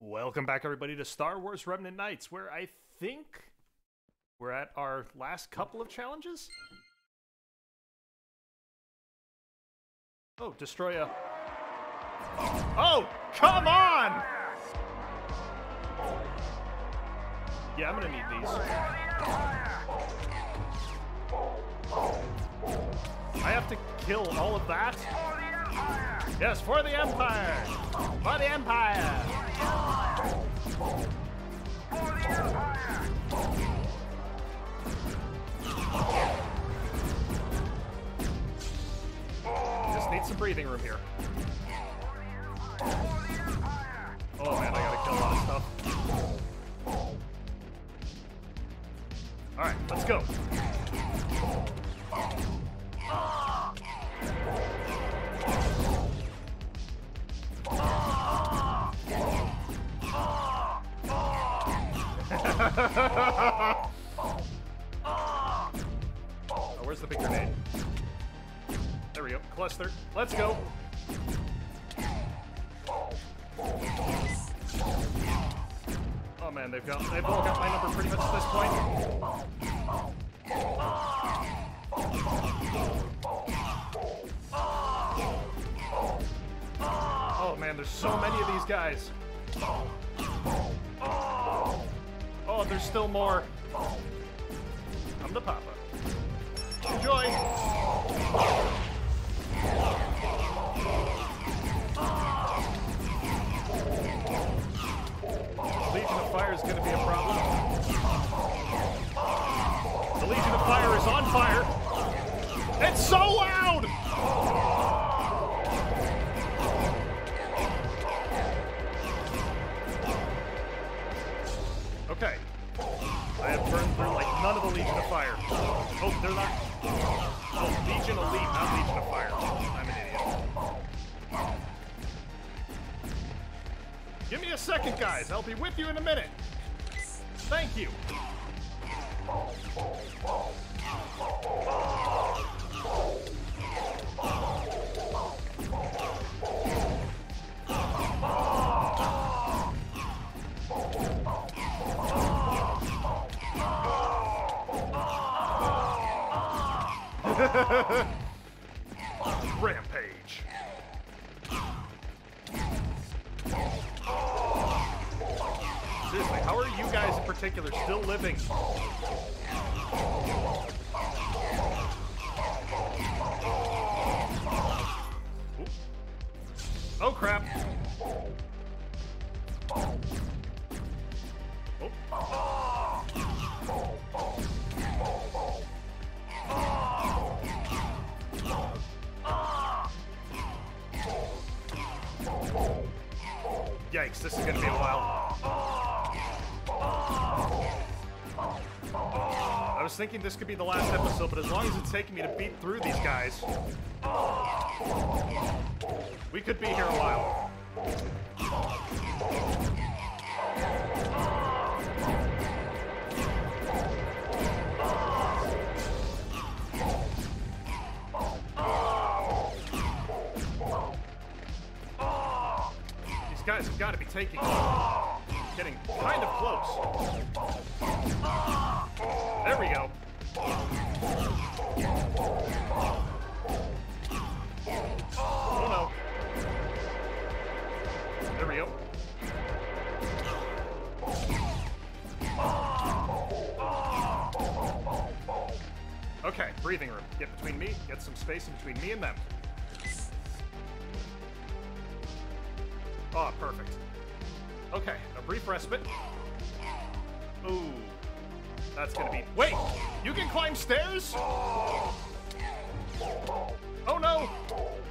Welcome back, everybody, to Star Wars Remnant Knights, where I think we're at our last couple of challenges. Oh, destroy a. Oh, come on! Yeah, I'm gonna need these. I have to kill all of that? Yes, for the Empire! For the Empire! Just need some breathing room here. Oh man, I gotta kill a lot of stuff. Alright, let's go. Oh, where's the big grenade? There we go. Cluster. Let's go. Oh man, they've got they've all got my number pretty much at this point. Oh man, there's so many of these guys. Oh, there's still more. I'm the Papa. Enjoy. Legion of Fire is going to be a problem. The Legion of Fire is on fire. It's so loud! Second, guys. I'll be with you in a minute. Thank you. Living? Oh crap. Yikes, this is gonna be thinking this could be the last episode, but as long as it's taking me to beat through these guys, we could be here a while. These guys have got to be taking, getting kind of close. There we go. Breathing room. Get between me, get some space in between me and them. Oh, perfect. Okay, a brief respite. Ooh. That's gonna be. Wait! You can climb stairs? Oh no!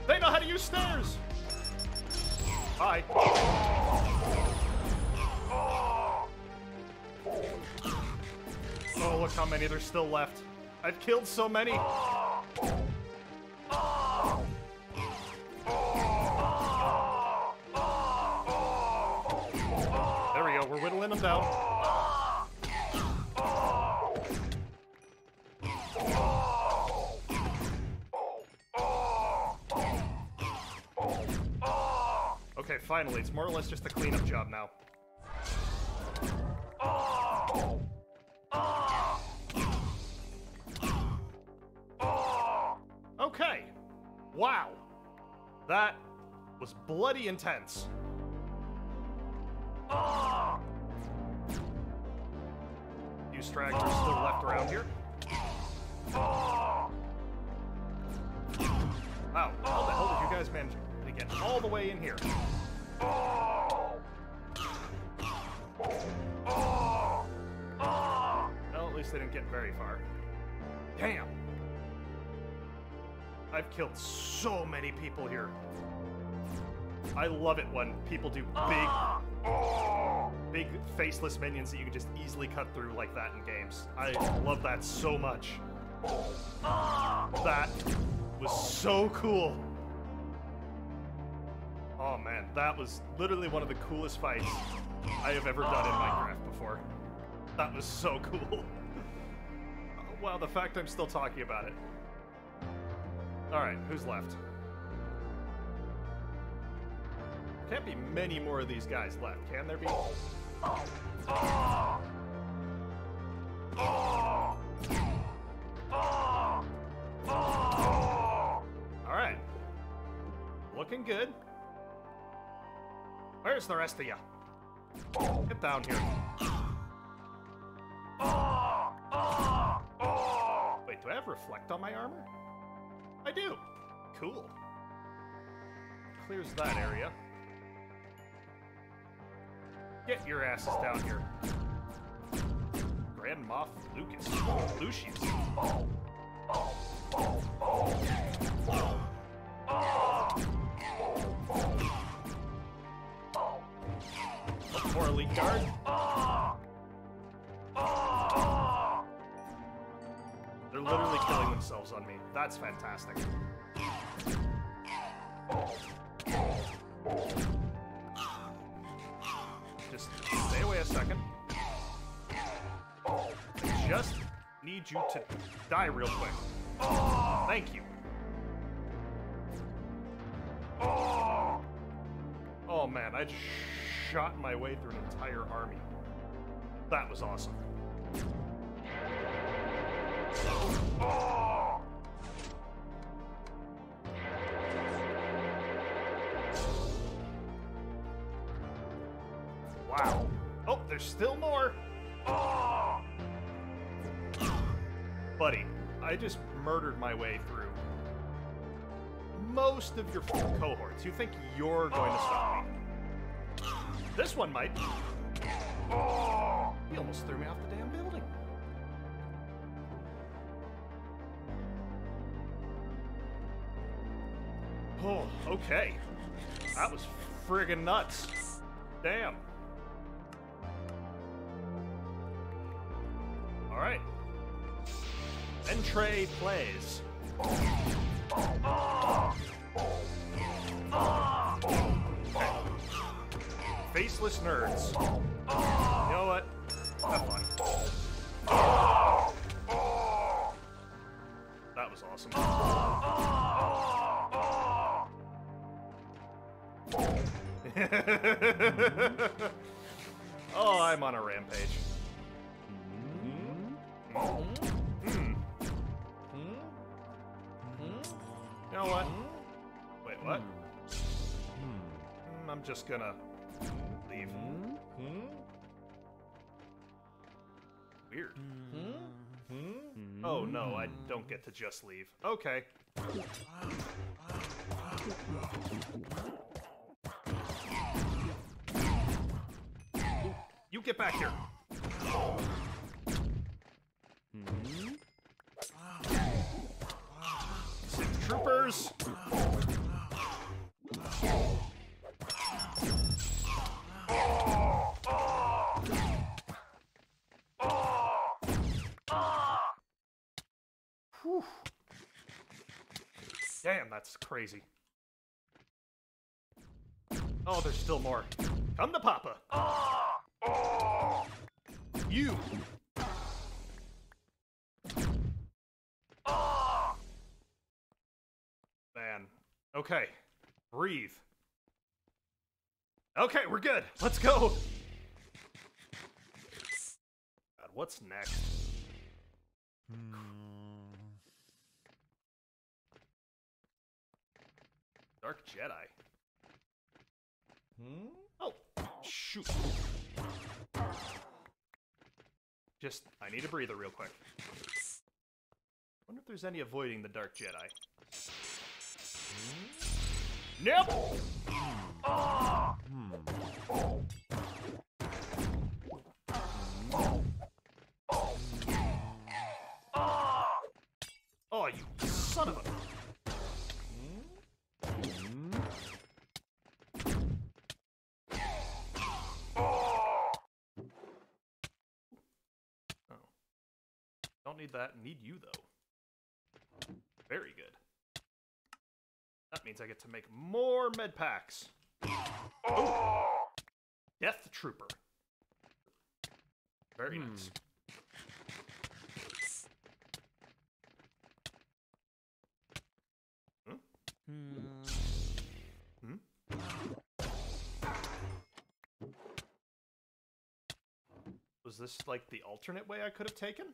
They know how to use stairs! Hi. Oh, look how many there's still left. I've killed so many. There we go, we're whittling them down. Okay, finally, it's more or less just a cleanup job now. Bloody intense. Few stragglers still left around here. Wow. How the hell did you guys manage to get all the way in here? Well, at least they didn't get very far. Damn. I've killed so many people here. I love it when people do big, big faceless minions that you can just easily cut through like that in games. I love that so much. That was so cool. Oh man, that was literally one of the coolest fights I have ever done in Minecraft before. That was so cool. wow, the fact I'm still talking about it. Alright, who's left? Can't be many more of these guys left, can there be? Alright. Looking good. Where's the rest of you? Get down here. Wait, do I have reflect on my armor? I do. Cool. Clears that area. Get your asses down here. Grand Moff Lucas. Lucius. Look for elite guard. They're literally killing themselves on me. That's fantastic. You to die real quick. Thank you. Oh man, I just shot my way through an entire army. That was awesome. Wow. Oh, there's still more. Just murdered my way through most of your cohorts. You think you're going to stop me? This one might. He almost threw me off the damn building. Oh, okay. That was friggin' nuts. Damn. Alright. Entree plays. Faceless nerds. You know what? Have fun. That was awesome. oh, I'm on a rampage. Hmm. Know what? Wait, what? Mm, I'm just gonna leave. Weird. Oh no, I don't get to just leave. Okay. You get back here. That's crazy. Oh, there's still more. Come to Papa. You. Man. Okay. Breathe. Okay, we're good. Let's go. God, what's next? Hmm. Dark Jedi. Hmm? Oh, shoot. Just, I need a breather real quick. Wonder if there's any avoiding the Dark Jedi. Nope! Oh, you son of a... Oh. Don't need that. Need you, though. Very good. That means I get to make more med packs. Oh! Death Trooper. Very nice. Hmm? Was this like the alternate way I could have taken?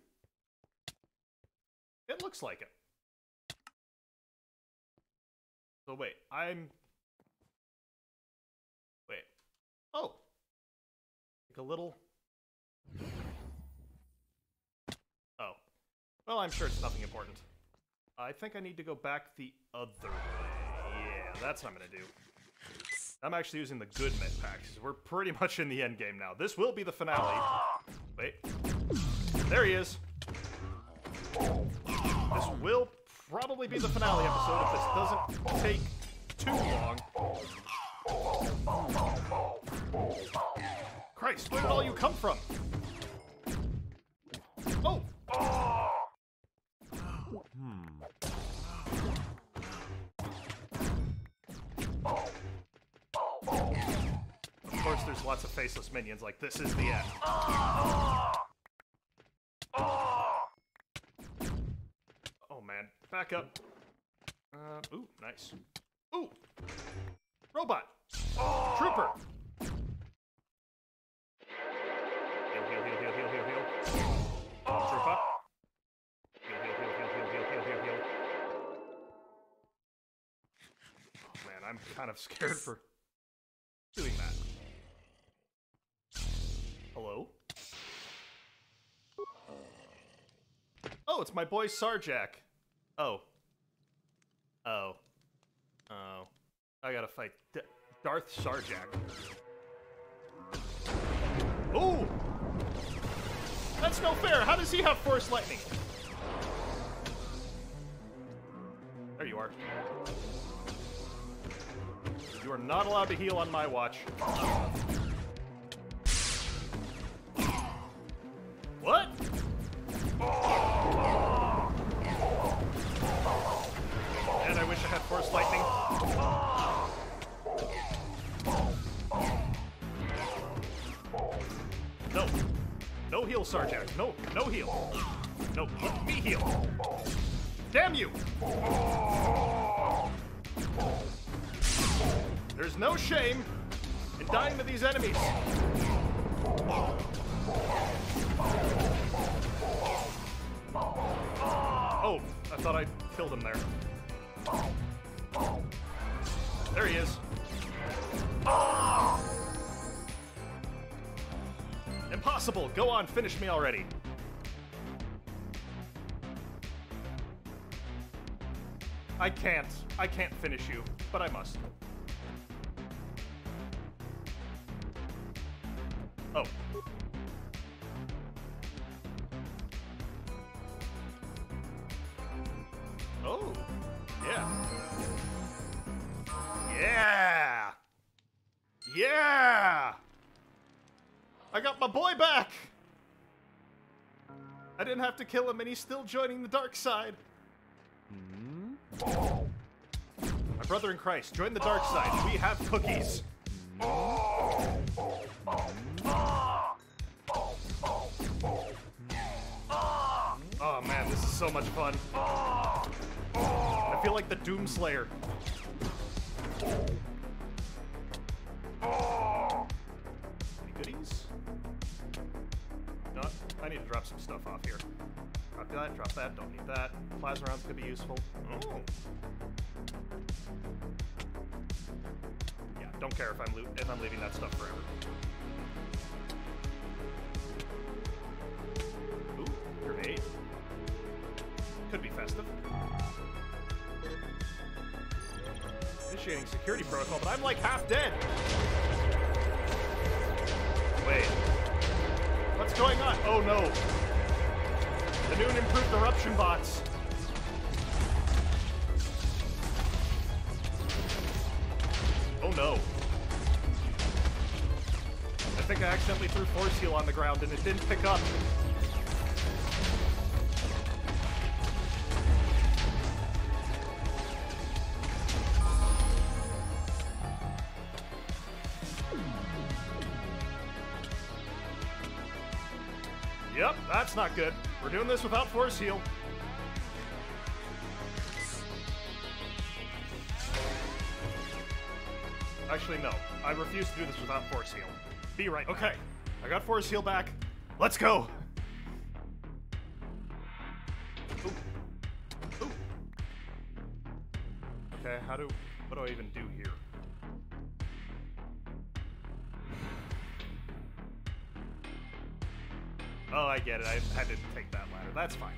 Looks like it. So wait, I'm. Wait. Oh. Like a little. Oh. Well, I'm sure it's nothing important. I think I need to go back the other way. Yeah, that's what I'm gonna do. I'm actually using the good med packs. We're pretty much in the end game now. This will be the finale. Wait. There he is. This will probably be the finale episode if this doesn't take too long. Christ, where did all you come from? Oh! Hmm. Of course, there's lots of faceless minions like this is the end. Oh man, back up. Uh, ooh, nice. Ooh! Robot! Trooper! Heal, heal, heal, heal, heal, heal, heal. Trooper. Heal, heal, heal, heal, heal, heal, heal, heal, heal. Oh man, I'm kind of scared for doing that. Hello? Oh, it's my boy Sarjak. Oh. Oh. Oh. I gotta fight D- Darth Sarjak. Oh! That's no fair! How does he have Force Lightning? There you are. You are not allowed to heal on my watch. Heal, Sarjak. No, no heal. No, let me heal. Damn you! There's no shame in dying to these enemies. Oh, I thought I killed him there. There Impossible! Go on, finish me already. I can't. I can't finish you, but I must. Oh. Have to kill him, and he's still joining the dark side. My brother in Christ, join the dark side. We have cookies. Oh man, this is so much fun. I feel like the Doomslayer. Drop some stuff off here. Drop that, drop that, don't need that. Plasma rounds could be useful. Oh. Yeah, don't care if I'm if I'm leaving that stuff forever. Ooh, grenade. Could be festive. Initiating security protocol, but I'm like half dead. Wait. What's going on? Oh no. The new and improved eruption bots. Oh no. I think I accidentally threw force heal on the ground and it didn't pick up. That's not good. We're doing this without force heal. Actually, no. I refuse to do this without force heal. Be right. Okay, I got force heal back. Let's go. Ooh. Ooh. Okay, how do what do I even do here? Oh, I get it. I had to take that ladder. That's fine.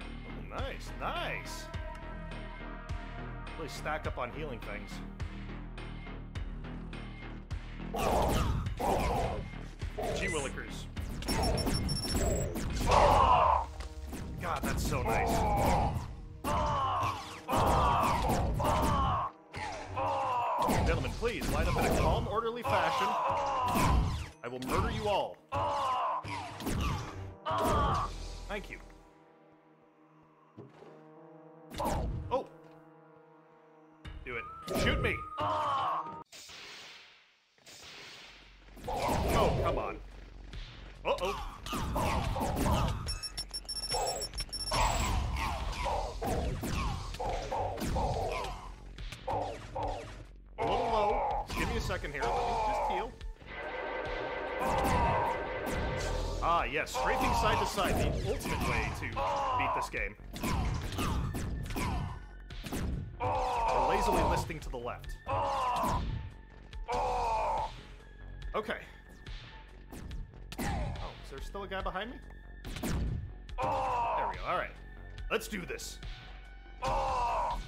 Oh, nice, nice. Really stack up on healing things. Gee Willikers. God, that's so nice. Gentlemen, please line up in a calm, orderly fashion. I will murder you all. Thank you. Oh! Do it. Shoot me! This game. Or lazily listing to the left. Okay. Oh, is there still a guy behind me? There we go, alright. Let's do this. I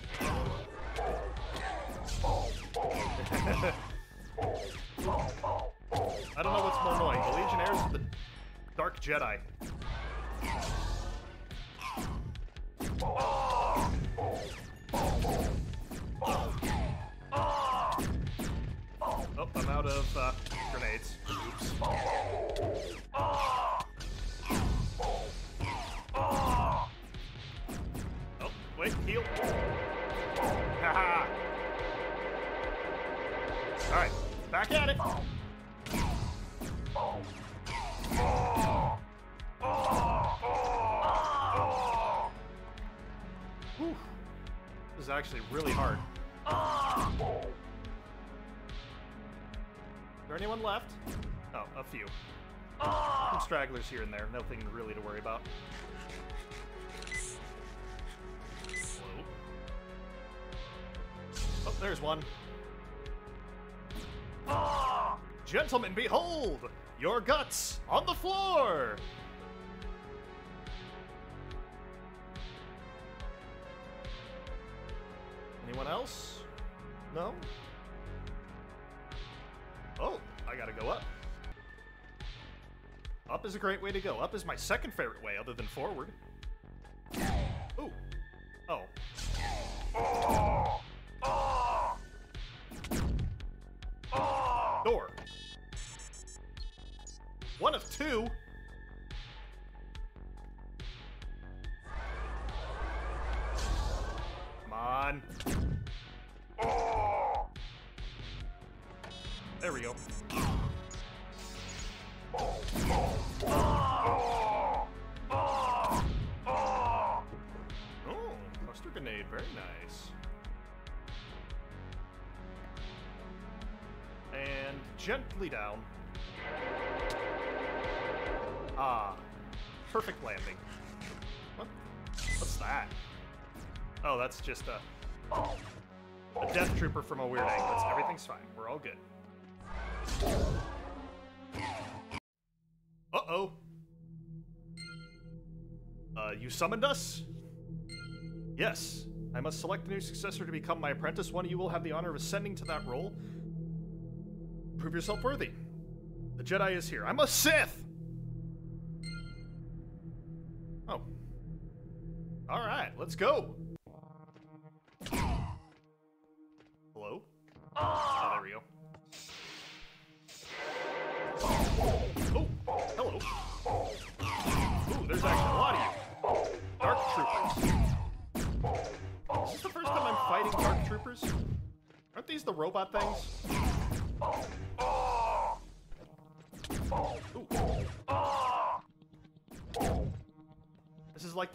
don't know what's more annoying, the Legionnaires or the Dark Jedi. Oh, I'm out of uh. Oh, wait, back at it. Is actually really hard. Is there anyone left? Oh, a few. Some stragglers here and there. Nothing really to worry about. Oh, there's one. Gentlemen, behold! Your guts on the floor! Anyone else? No? Oh, I gotta go up. Up is a great way to go. Up is my second favorite way, other than forward. Ooh. Oh. Door. One of two. Gently down. Ah, perfect landing. What? What's that? Oh, that's just a a death trooper from a weird angle. It's, everything's fine. We're all good. Uh-oh. Uh, you summoned us? Yes. I must select a new successor to become my apprentice. One of you will have the honor of ascending to that role. Prove yourself worthy. The Jedi is here. I'm a Sith! Oh. Alright, let's go.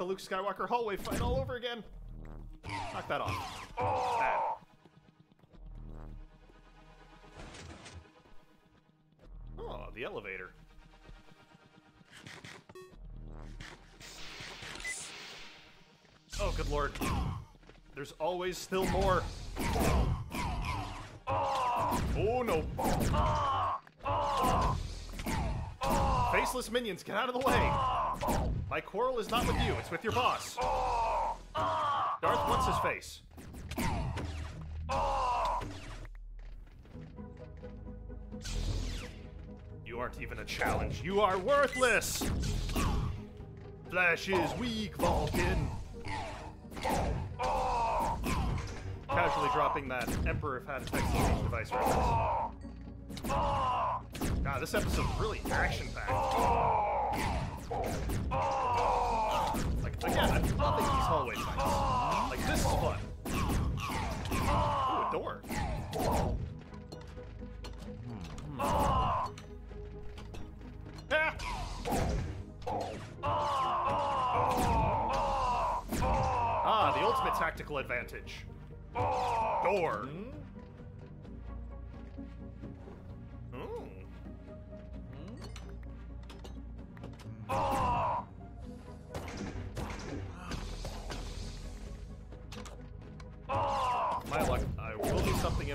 Luke Skywalker hallway fight all over again. Knock that off. Bad. Oh, the elevator. Oh, good lord. There's always still more. Oh no. Faceless minions, get out of the way. My quarrel is not with you, it's with your boss. Darth, what's his face? You aren't even a challenge. You are worthless! Flash is weak, Vulcan. Casually dropping that Emperor had a text device reference. God, this episode's really action-packed. Like, again, I'm loving these hallway fights. Like, this is fun. Ooh, a door. Ah, the ultimate tactical advantage. Door.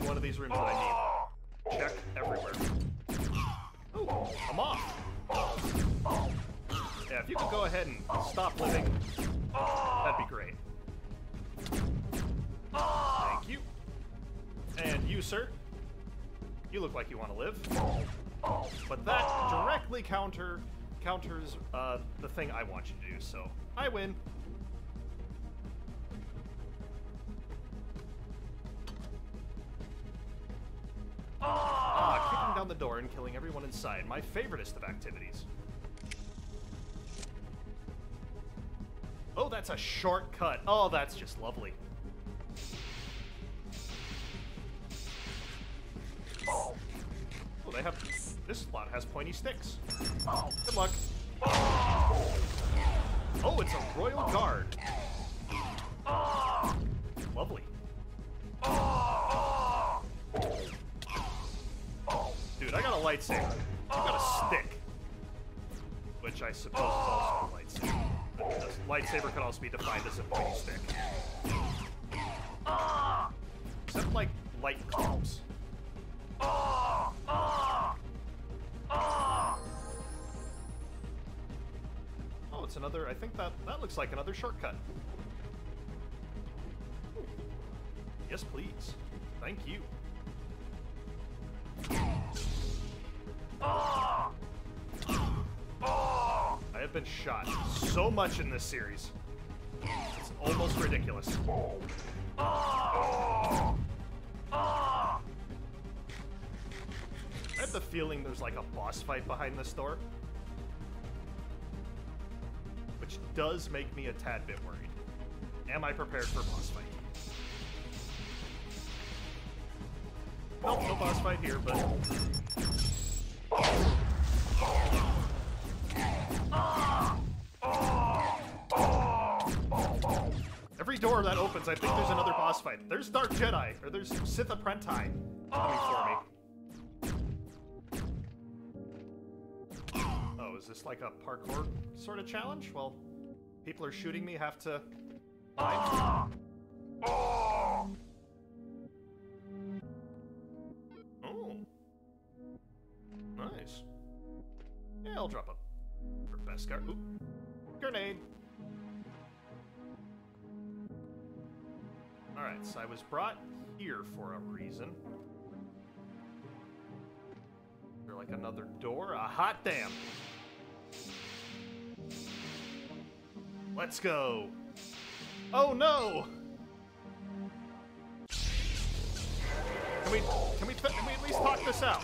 In one of these rooms that I need. Check everywhere. Ooh, I'm off. Yeah, if you could go ahead and stop living, that'd be great. Thank you. And you, sir. You look like you want to live. But that directly counter counters uh, the thing I want you to do, so I win. Killing everyone inside. My favoriteest of activities. Oh, that's a shortcut. Oh, that's just lovely. Oh, they have... This slot has pointy sticks. Good luck. Oh, it's a royal guard. Lightsaber. You got a stick. Which I suppose is also a lightsaber. Lightsaber could also be defined as a pointy stick. Except like light clubs. Oh, it's another. I think that that looks like another shortcut. Yes, please. Thank you. Have been shot so much in this series. It's almost ridiculous. I have the feeling there's like a boss fight behind this door. Which does make me a tad bit worried. Am I prepared for a boss fight? Nope, no boss fight here, but... door that opens, I think there's another boss fight. There's Dark Jedi, or there's Sith Apprenti coming for me. Oh, is this like a parkour sort of challenge? Well, people are shooting me, have to climb. Oh! Nice. Yeah, I'll drop a for best guard. Oop. Grenade. Alright, so I was brought here for a reason. Is there like another door? A hot damn! Let's go! Oh no! Can we can we can we at least talk this out?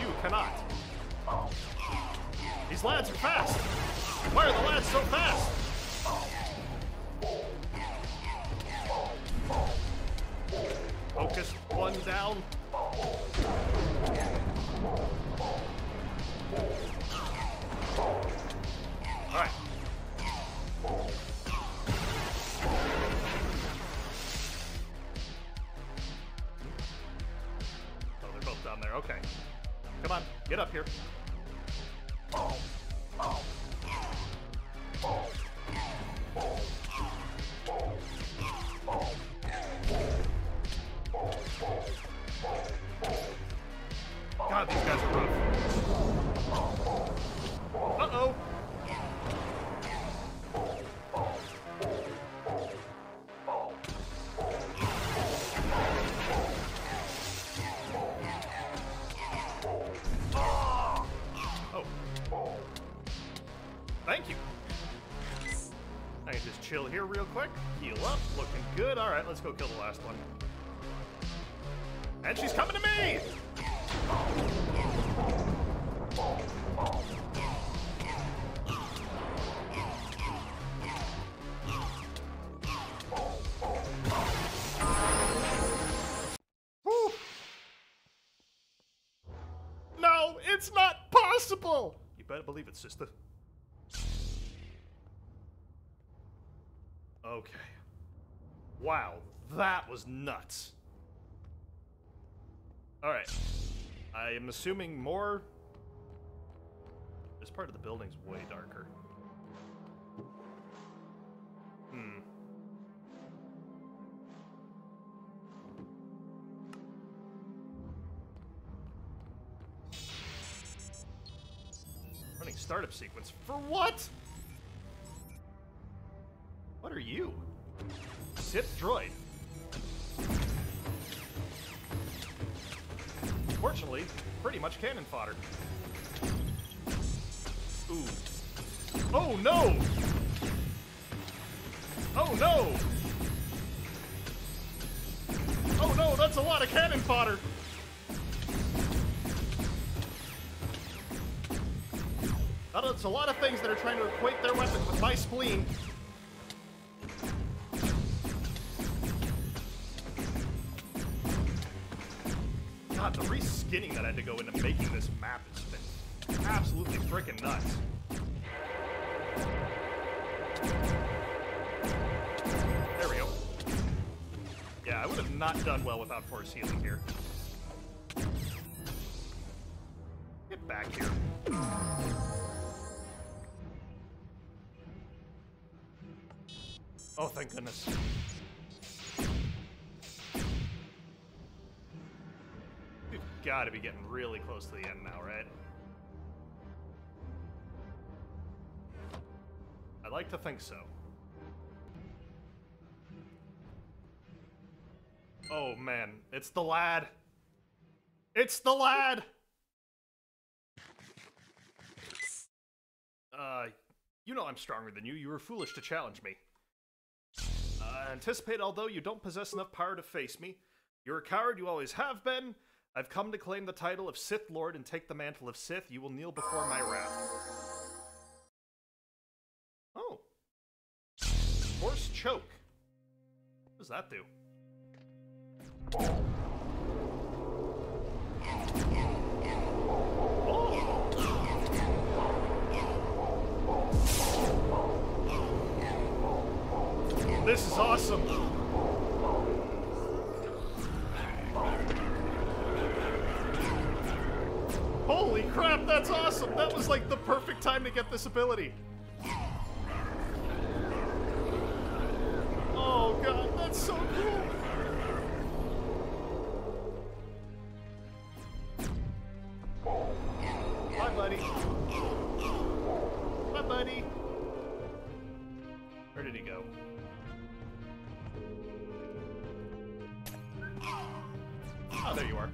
You cannot. These lads are fast. Why are the lads so fast? Focus one down. Get up here. Go kill the last one. And she's coming to me! Whew. No, it's not possible! You better believe it, sister. Okay. Wow, that was nuts. Alright. I am assuming more. This part of the building's way darker. Hmm. Running startup sequence. For what? What are you? Sith droid. Fortunately, pretty much cannon fodder. Ooh. Oh no! Oh no! Oh no, that's a lot of cannon fodder! That's a lot of things that are trying to equate their weapons with my spleen. The reskinning that I had to go into making this map has been absolutely freaking nuts. There we go. Yeah, I would have not done well without force healing here. Get back here. Oh, thank goodness. Got to be getting really close to the end now, right? I'd like to think so. Oh man, it's the lad. It's the lad. Uh, you know I'm stronger than you. You were foolish to challenge me. Uh, anticipate, although you don't possess enough power to face me. You're a coward, you always have been. I've come to claim the title of Sith Lord and take the mantle of Sith. You will kneel before my wrath. Oh. Force choke. What does that do? Oh. This is awesome. Crap, that's awesome! That was like the perfect time to get this ability. Oh god, that's so cool! Bye, buddy. Bye, buddy. Where did he go? Oh, there you are.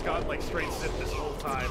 Just gone like straight Sith this whole time.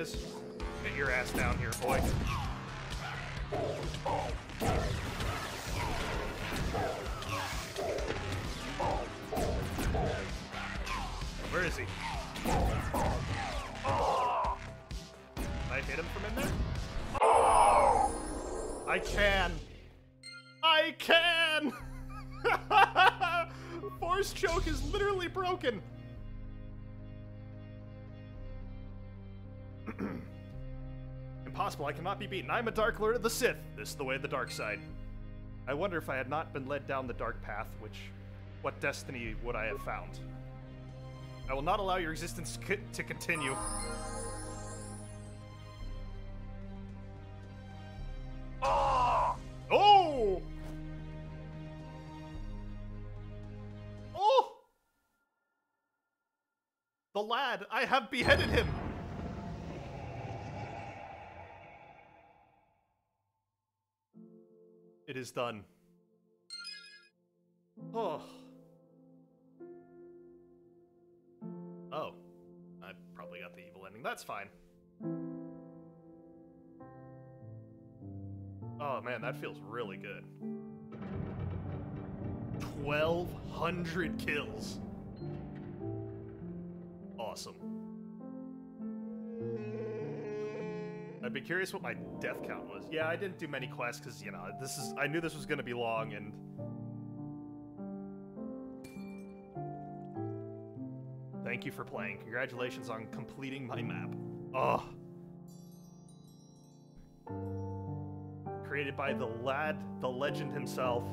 Is. Get your ass down here, boy. Where is he? Can I hit him from in there? I can. I can! Force choke is literally broken. Impossible, I cannot be beaten. I'm a Dark Lord of the Sith. This is the way of the dark side. I wonder if I had not been led down the dark path, which. what destiny would I have found? I will not allow your existence to continue. Ah! Oh! Oh! The lad, I have beheaded him! It is done. Oh. Oh. I probably got the evil ending. That's fine. Oh man, that feels really good. 1,200 kills. I'd be curious what my death count was. Yeah, I didn't do many quests because, you know, this is I knew this was going to be long and Thank you for playing. Congratulations on completing my map. Oh. Created by the lad, the legend himself.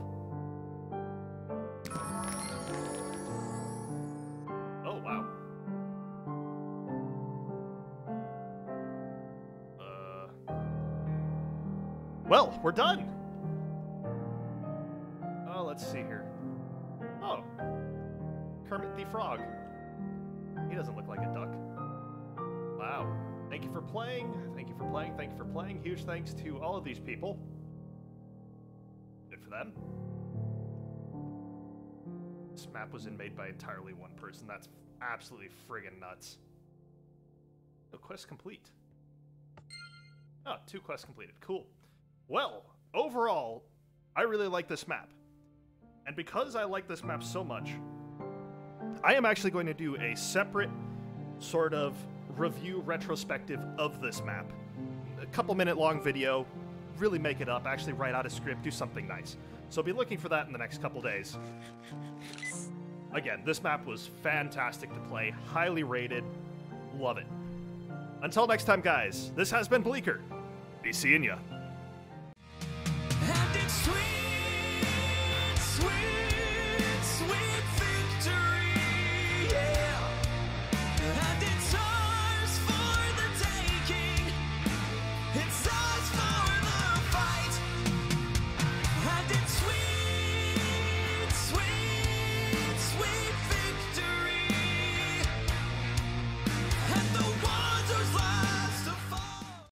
We're done. Oh, let's see here. Oh. Kermit the Frog. He doesn't look like a duck. Wow. Thank you for playing. Thank you for playing. Thank you for playing. Huge thanks to all of these people. Good for them. This map was made by entirely one person. That's absolutely friggin' nuts. No quest complete. Oh, two quests completed. Cool. Well, overall, I really like this map. And because I like this map so much, I am actually going to do a separate sort of review retrospective of this map. A couple minute long video, really make it up, actually write out a script, do something nice. So be looking for that in the next couple days. Again, this map was fantastic to play, highly rated, love it. Until next time, guys, this has been Bleaker. Be seeing ya.